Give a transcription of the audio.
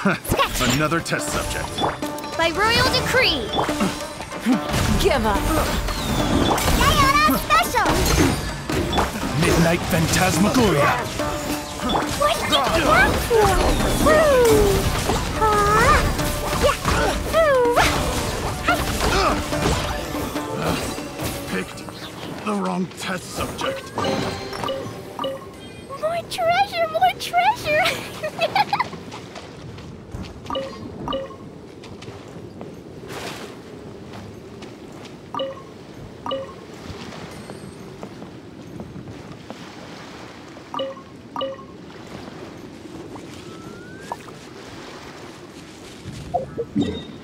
Another test subject. By royal decree. Give up. Diona Special. Midnight Phantasmagoria. What did you want for? Woo! Yeah. Woo! Picked the wrong test subject. Thank you.